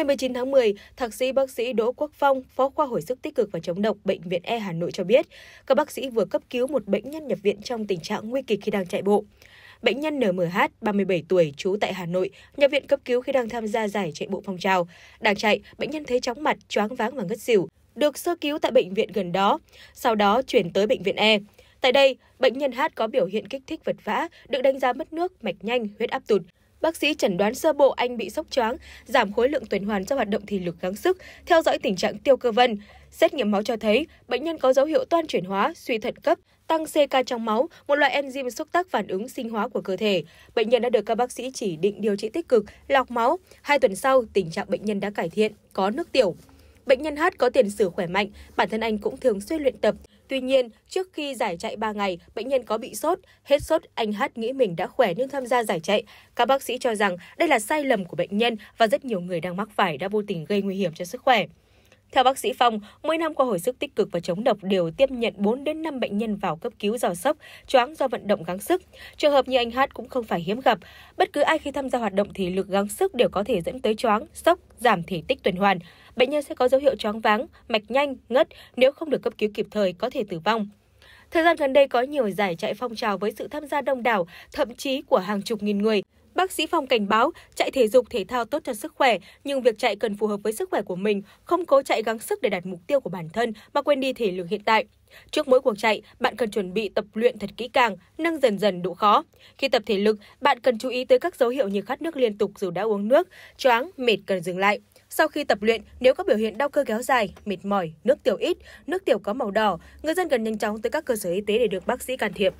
ngày 19 tháng 10, thạc sĩ bác sĩ Đỗ Quốc Phong, phó khoa hồi sức tích cực và chống độc bệnh viện E Hà Nội cho biết, các bác sĩ vừa cấp cứu một bệnh nhân nhập viện trong tình trạng nguy kịch khi đang chạy bộ. Bệnh nhân NMH, 37 tuổi, trú tại Hà Nội, nhập viện cấp cứu khi đang tham gia giải chạy bộ phong trào. Đang chạy, bệnh nhân thấy chóng mặt, choáng váng và ngất xỉu, được sơ cứu tại bệnh viện gần đó, sau đó chuyển tới bệnh viện E. Tại đây, bệnh nhân H có biểu hiện kích thích vật vã, được đánh giá mất nước, mạch nhanh, huyết áp tụt. Bác sĩ chẩn đoán sơ bộ anh bị sốc choáng, giảm khối lượng tuần hoàn do hoạt động thì lực gắng sức, theo dõi tình trạng tiêu cơ vân. Xét nghiệm máu cho thấy bệnh nhân có dấu hiệu toan chuyển hóa, suy thận cấp, tăng CK trong máu, một loại enzyme xúc tác phản ứng sinh hóa của cơ thể. Bệnh nhân đã được các bác sĩ chỉ định điều trị tích cực, lọc máu. Hai tuần sau, tình trạng bệnh nhân đã cải thiện, có nước tiểu. Bệnh nhân H có tiền sử khỏe mạnh, bản thân anh cũng thường xuyên luyện tập. Tuy nhiên, trước khi giải chạy 3 ngày, bệnh nhân có bị sốt. Hết sốt, anh hát nghĩ mình đã khỏe nhưng tham gia giải chạy. Các bác sĩ cho rằng đây là sai lầm của bệnh nhân và rất nhiều người đang mắc phải đã vô tình gây nguy hiểm cho sức khỏe. Theo bác sĩ Phong, mỗi năm khoa hồi sức tích cực và chống độc đều tiếp nhận 4 đến 5 bệnh nhân vào cấp cứu do sốc, choáng do vận động gắng sức. Trường hợp như anh Hát cũng không phải hiếm gặp. Bất cứ ai khi tham gia hoạt động thì lực gắng sức đều có thể dẫn tới choáng, sốc, giảm thể tích tuần hoàn. Bệnh nhân sẽ có dấu hiệu choáng váng, mạch nhanh, ngất, nếu không được cấp cứu kịp thời có thể tử vong. Thời gian gần đây có nhiều giải chạy phong trào với sự tham gia đông đảo, thậm chí của hàng chục nghìn người. Bác sĩ Phong cảnh báo, chạy thể dục thể thao tốt cho sức khỏe, nhưng việc chạy cần phù hợp với sức khỏe của mình, không cố chạy gắng sức để đạt mục tiêu của bản thân mà quên đi thể lực hiện tại. Trước mỗi cuộc chạy, bạn cần chuẩn bị tập luyện thật kỹ càng, nâng dần dần độ khó. Khi tập thể lực, bạn cần chú ý tới các dấu hiệu như khát nước liên tục dù đã uống nước, choáng, mệt cần dừng lại. Sau khi tập luyện, nếu có biểu hiện đau cơ kéo dài, mệt mỏi, nước tiểu ít, nước tiểu có màu đỏ, người dân cần nhanh chóng tới các cơ sở y tế để được bác sĩ can thiệp.